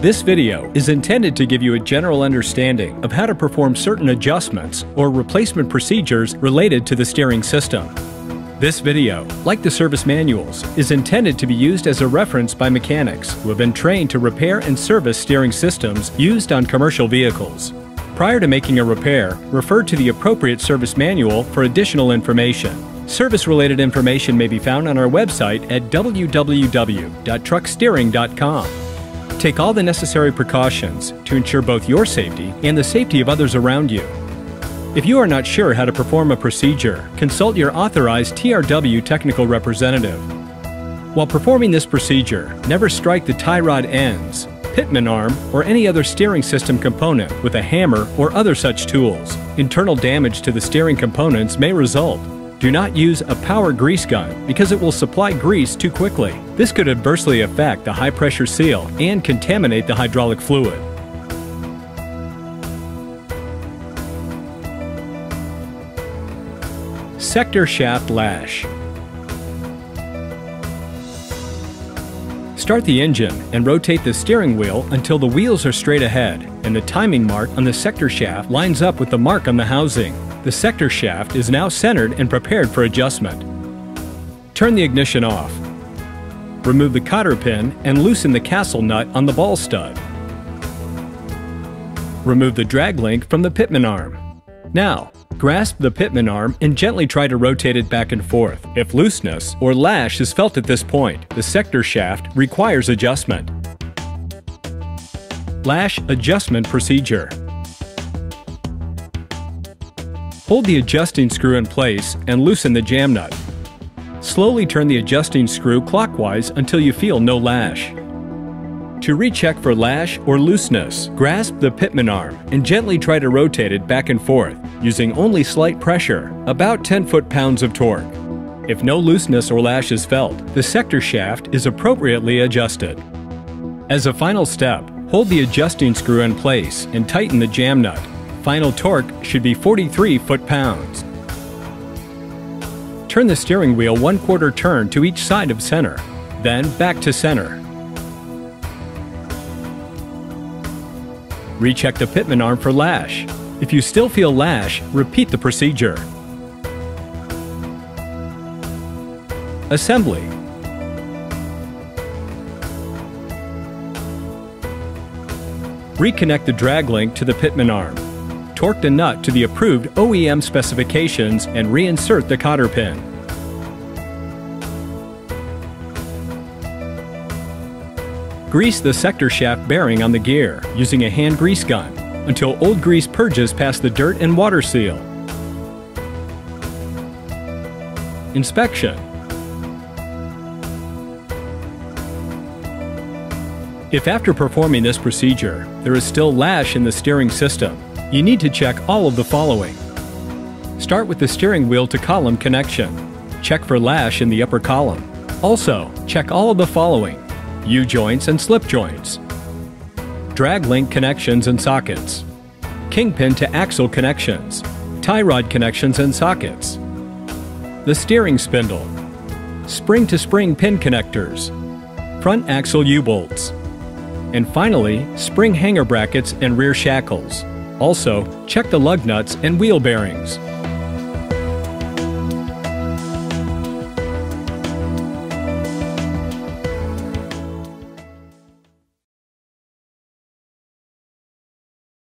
This video is intended to give you a general understanding of how to perform certain adjustments or replacement procedures related to the steering system. This video, like the service manuals, is intended to be used as a reference by mechanics who have been trained to repair and service steering systems used on commercial vehicles. Prior to making a repair, refer to the appropriate service manual for additional information. Service-related information may be found on our website at www.trucksteering.com. Take all the necessary precautions to ensure both your safety and the safety of others around you. If you are not sure how to perform a procedure, consult your authorized TRW technical representative. While performing this procedure, never strike the tie rod ends, pitman arm, or any other steering system component with a hammer or other such tools. Internal damage to the steering components may result. Do not use a power grease gun because it will supply grease too quickly. This could adversely affect the high pressure seal and contaminate the hydraulic fluid. Sector Shaft Lash Start the engine and rotate the steering wheel until the wheels are straight ahead and the timing mark on the sector shaft lines up with the mark on the housing. The sector shaft is now centered and prepared for adjustment. Turn the ignition off. Remove the cotter pin and loosen the castle nut on the ball stud. Remove the drag link from the pitman arm. Now, grasp the pitman arm and gently try to rotate it back and forth. If looseness or lash is felt at this point, the sector shaft requires adjustment. Lash Adjustment Procedure Hold the adjusting screw in place and loosen the jam nut. Slowly turn the adjusting screw clockwise until you feel no lash. To recheck for lash or looseness, grasp the pitman arm and gently try to rotate it back and forth, using only slight pressure, about 10 foot-pounds of torque. If no looseness or lash is felt, the sector shaft is appropriately adjusted. As a final step, hold the adjusting screw in place and tighten the jam nut. Final torque should be 43 foot-pounds. Turn the steering wheel one quarter turn to each side of center, then back to center. Recheck the pitman arm for lash. If you still feel lash, repeat the procedure. Assembly Reconnect the drag link to the pitman arm torque the nut to the approved OEM specifications and reinsert the cotter pin. Grease the sector shaft bearing on the gear using a hand grease gun until old grease purges past the dirt and water seal. Inspection If after performing this procedure, there is still lash in the steering system, you need to check all of the following. Start with the steering wheel to column connection. Check for lash in the upper column. Also, check all of the following. U-joints and slip joints. Drag link connections and sockets. Kingpin to axle connections. Tie rod connections and sockets. The steering spindle. Spring to spring pin connectors. Front axle U-bolts. And finally, spring hanger brackets and rear shackles. Also, check the lug nuts and wheel bearings.